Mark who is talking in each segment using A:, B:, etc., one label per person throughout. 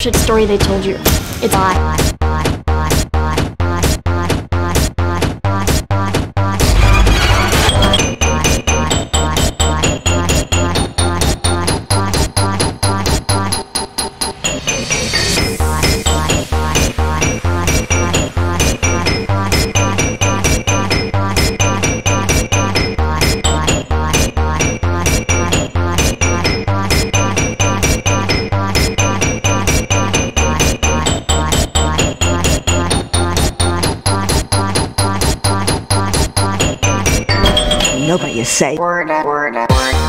A: shit story they told you. It's I.
B: know
C: is safe. Word, word, word,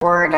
C: word,